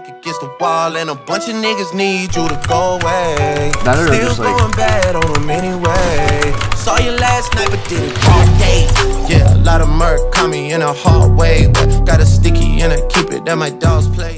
back against the wall, and a bunch of niggas need you to go away. That Still just, like- going bad on them anyway. Saw you last night, but did it all day. Yeah, a lot of murk caught me in a hard way, but got a sticky and I keep it at my dog's place.